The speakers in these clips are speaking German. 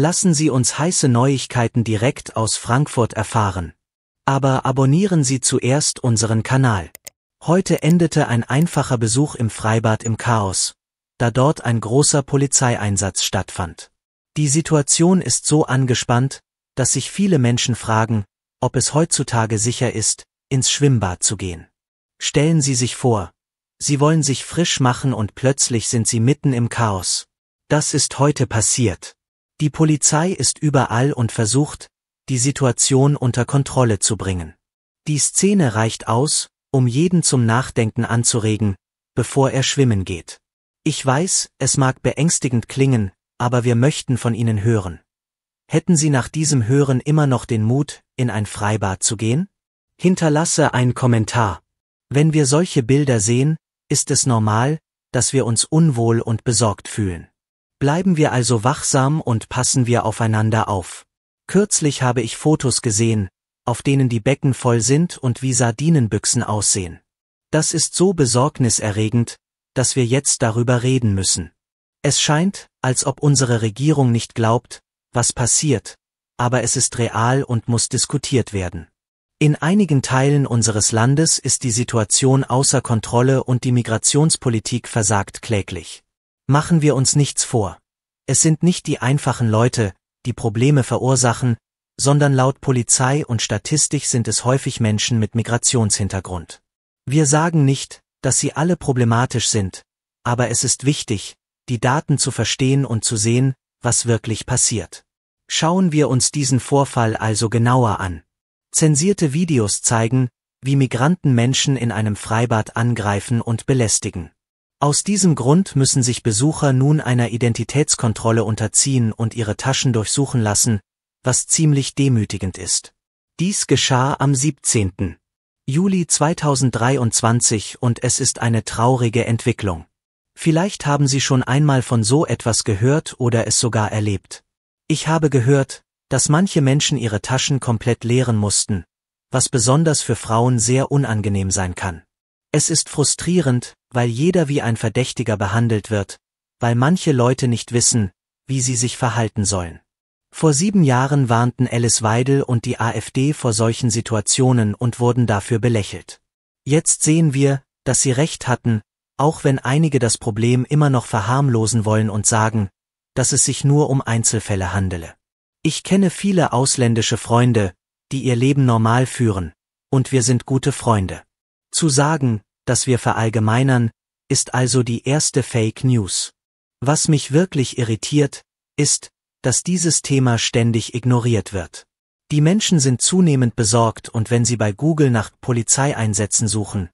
Lassen Sie uns heiße Neuigkeiten direkt aus Frankfurt erfahren. Aber abonnieren Sie zuerst unseren Kanal. Heute endete ein einfacher Besuch im Freibad im Chaos, da dort ein großer Polizeieinsatz stattfand. Die Situation ist so angespannt, dass sich viele Menschen fragen, ob es heutzutage sicher ist, ins Schwimmbad zu gehen. Stellen Sie sich vor, Sie wollen sich frisch machen und plötzlich sind Sie mitten im Chaos. Das ist heute passiert. Die Polizei ist überall und versucht, die Situation unter Kontrolle zu bringen. Die Szene reicht aus, um jeden zum Nachdenken anzuregen, bevor er schwimmen geht. Ich weiß, es mag beängstigend klingen, aber wir möchten von Ihnen hören. Hätten Sie nach diesem Hören immer noch den Mut, in ein Freibad zu gehen? Hinterlasse ein Kommentar. Wenn wir solche Bilder sehen, ist es normal, dass wir uns unwohl und besorgt fühlen. Bleiben wir also wachsam und passen wir aufeinander auf. Kürzlich habe ich Fotos gesehen, auf denen die Becken voll sind und wie Sardinenbüchsen aussehen. Das ist so besorgniserregend, dass wir jetzt darüber reden müssen. Es scheint, als ob unsere Regierung nicht glaubt, was passiert, aber es ist real und muss diskutiert werden. In einigen Teilen unseres Landes ist die Situation außer Kontrolle und die Migrationspolitik versagt kläglich. Machen wir uns nichts vor. Es sind nicht die einfachen Leute, die Probleme verursachen, sondern laut Polizei und Statistik sind es häufig Menschen mit Migrationshintergrund. Wir sagen nicht, dass sie alle problematisch sind, aber es ist wichtig, die Daten zu verstehen und zu sehen, was wirklich passiert. Schauen wir uns diesen Vorfall also genauer an. Zensierte Videos zeigen, wie Migranten Menschen in einem Freibad angreifen und belästigen. Aus diesem Grund müssen sich Besucher nun einer Identitätskontrolle unterziehen und ihre Taschen durchsuchen lassen, was ziemlich demütigend ist. Dies geschah am 17. Juli 2023 und es ist eine traurige Entwicklung. Vielleicht haben Sie schon einmal von so etwas gehört oder es sogar erlebt. Ich habe gehört, dass manche Menschen ihre Taschen komplett leeren mussten, was besonders für Frauen sehr unangenehm sein kann. Es ist frustrierend, weil jeder wie ein Verdächtiger behandelt wird, weil manche Leute nicht wissen, wie sie sich verhalten sollen. Vor sieben Jahren warnten Alice Weidel und die AfD vor solchen Situationen und wurden dafür belächelt. Jetzt sehen wir, dass sie recht hatten, auch wenn einige das Problem immer noch verharmlosen wollen und sagen, dass es sich nur um Einzelfälle handele. Ich kenne viele ausländische Freunde, die ihr Leben normal führen, und wir sind gute Freunde. Zu sagen, dass wir verallgemeinern, ist also die erste Fake News. Was mich wirklich irritiert, ist, dass dieses Thema ständig ignoriert wird. Die Menschen sind zunehmend besorgt und wenn sie bei Google nach Polizeieinsätzen suchen,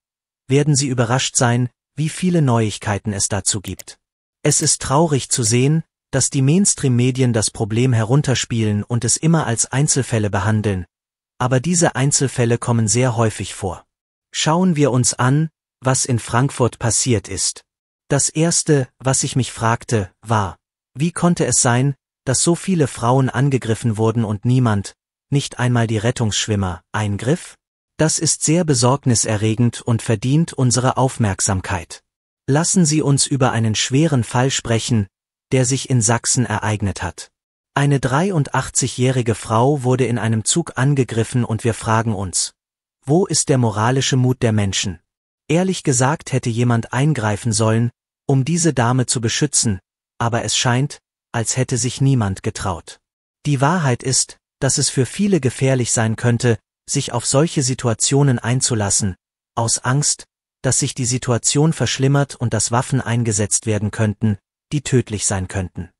werden sie überrascht sein, wie viele Neuigkeiten es dazu gibt. Es ist traurig zu sehen, dass die Mainstream-Medien das Problem herunterspielen und es immer als Einzelfälle behandeln, aber diese Einzelfälle kommen sehr häufig vor. Schauen wir uns an, was in Frankfurt passiert ist. Das Erste, was ich mich fragte, war, wie konnte es sein, dass so viele Frauen angegriffen wurden und niemand, nicht einmal die Rettungsschwimmer, eingriff? Das ist sehr besorgniserregend und verdient unsere Aufmerksamkeit. Lassen Sie uns über einen schweren Fall sprechen, der sich in Sachsen ereignet hat. Eine 83-jährige Frau wurde in einem Zug angegriffen und wir fragen uns, wo ist der moralische Mut der Menschen? Ehrlich gesagt hätte jemand eingreifen sollen, um diese Dame zu beschützen, aber es scheint, als hätte sich niemand getraut. Die Wahrheit ist, dass es für viele gefährlich sein könnte, sich auf solche Situationen einzulassen, aus Angst, dass sich die Situation verschlimmert und dass Waffen eingesetzt werden könnten, die tödlich sein könnten.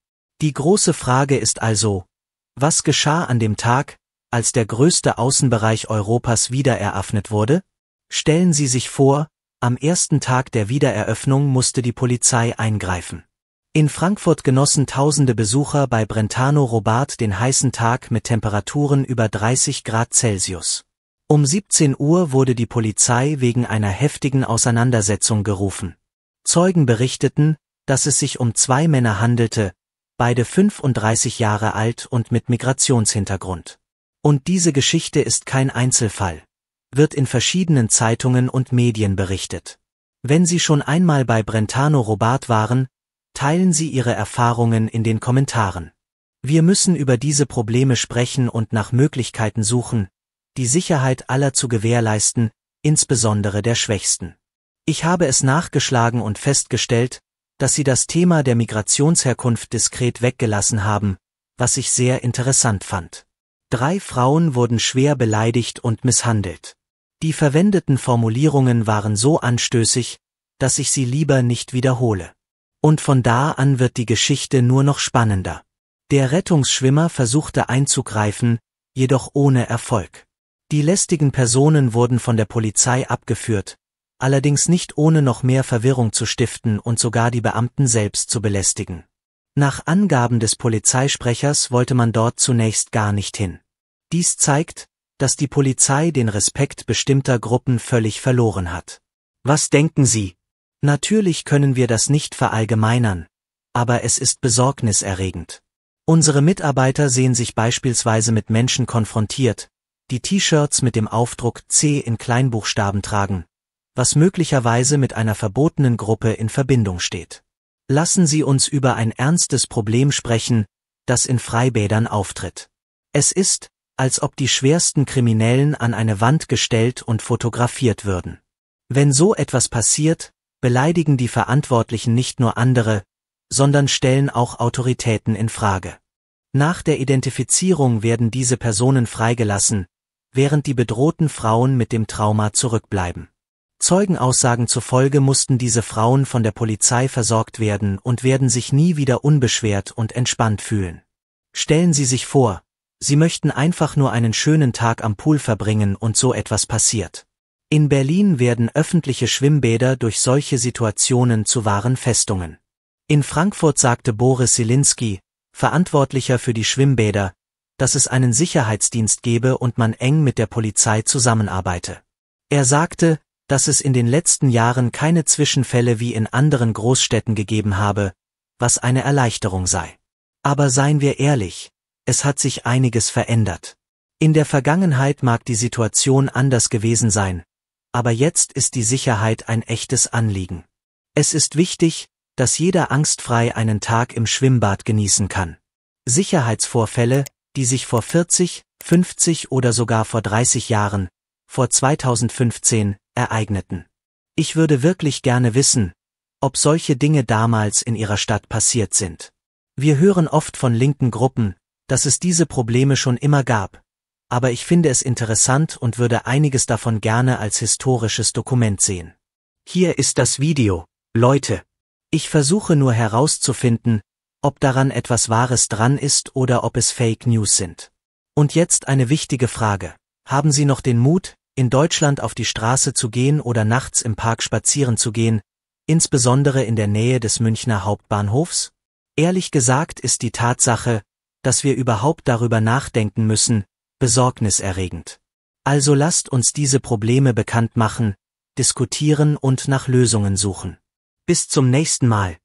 Die große Frage ist also, was geschah an dem Tag, als der größte Außenbereich Europas wiedereröffnet wurde? Stellen Sie sich vor, am ersten Tag der Wiedereröffnung musste die Polizei eingreifen. In Frankfurt genossen tausende Besucher bei Brentano Robart den heißen Tag mit Temperaturen über 30 Grad Celsius. Um 17 Uhr wurde die Polizei wegen einer heftigen Auseinandersetzung gerufen. Zeugen berichteten, dass es sich um zwei Männer handelte, beide 35 Jahre alt und mit Migrationshintergrund. Und diese Geschichte ist kein Einzelfall, wird in verschiedenen Zeitungen und Medien berichtet. Wenn Sie schon einmal bei Brentano Robart waren, teilen Sie Ihre Erfahrungen in den Kommentaren. Wir müssen über diese Probleme sprechen und nach Möglichkeiten suchen, die Sicherheit aller zu gewährleisten, insbesondere der Schwächsten. Ich habe es nachgeschlagen und festgestellt, dass Sie das Thema der Migrationsherkunft diskret weggelassen haben, was ich sehr interessant fand. Drei Frauen wurden schwer beleidigt und misshandelt. Die verwendeten Formulierungen waren so anstößig, dass ich sie lieber nicht wiederhole. Und von da an wird die Geschichte nur noch spannender. Der Rettungsschwimmer versuchte einzugreifen, jedoch ohne Erfolg. Die lästigen Personen wurden von der Polizei abgeführt, allerdings nicht ohne noch mehr Verwirrung zu stiften und sogar die Beamten selbst zu belästigen. Nach Angaben des Polizeisprechers wollte man dort zunächst gar nicht hin. Dies zeigt, dass die Polizei den Respekt bestimmter Gruppen völlig verloren hat. Was denken Sie? Natürlich können wir das nicht verallgemeinern, aber es ist besorgniserregend. Unsere Mitarbeiter sehen sich beispielsweise mit Menschen konfrontiert, die T-Shirts mit dem Aufdruck C in Kleinbuchstaben tragen, was möglicherweise mit einer verbotenen Gruppe in Verbindung steht. Lassen Sie uns über ein ernstes Problem sprechen, das in Freibädern auftritt. Es ist, als ob die schwersten Kriminellen an eine Wand gestellt und fotografiert würden. Wenn so etwas passiert, beleidigen die Verantwortlichen nicht nur andere, sondern stellen auch Autoritäten in Frage. Nach der Identifizierung werden diese Personen freigelassen, während die bedrohten Frauen mit dem Trauma zurückbleiben. Zeugenaussagen zufolge mussten diese Frauen von der Polizei versorgt werden und werden sich nie wieder unbeschwert und entspannt fühlen. Stellen Sie sich vor, Sie möchten einfach nur einen schönen Tag am Pool verbringen und so etwas passiert. In Berlin werden öffentliche Schwimmbäder durch solche Situationen zu wahren Festungen. In Frankfurt sagte Boris Silinski, Verantwortlicher für die Schwimmbäder, dass es einen Sicherheitsdienst gebe und man eng mit der Polizei zusammenarbeite. Er sagte, dass es in den letzten Jahren keine Zwischenfälle wie in anderen Großstädten gegeben habe, was eine Erleichterung sei. Aber seien wir ehrlich, es hat sich einiges verändert. In der Vergangenheit mag die Situation anders gewesen sein, aber jetzt ist die Sicherheit ein echtes Anliegen. Es ist wichtig, dass jeder angstfrei einen Tag im Schwimmbad genießen kann. Sicherheitsvorfälle, die sich vor 40, 50 oder sogar vor 30 Jahren, vor 2015, ereigneten. Ich würde wirklich gerne wissen, ob solche Dinge damals in Ihrer Stadt passiert sind. Wir hören oft von linken Gruppen, dass es diese Probleme schon immer gab, aber ich finde es interessant und würde einiges davon gerne als historisches Dokument sehen. Hier ist das Video, Leute. Ich versuche nur herauszufinden, ob daran etwas Wahres dran ist oder ob es Fake News sind. Und jetzt eine wichtige Frage. Haben Sie noch den Mut, in Deutschland auf die Straße zu gehen oder nachts im Park spazieren zu gehen, insbesondere in der Nähe des Münchner Hauptbahnhofs? Ehrlich gesagt ist die Tatsache, dass wir überhaupt darüber nachdenken müssen, besorgniserregend. Also lasst uns diese Probleme bekannt machen, diskutieren und nach Lösungen suchen. Bis zum nächsten Mal.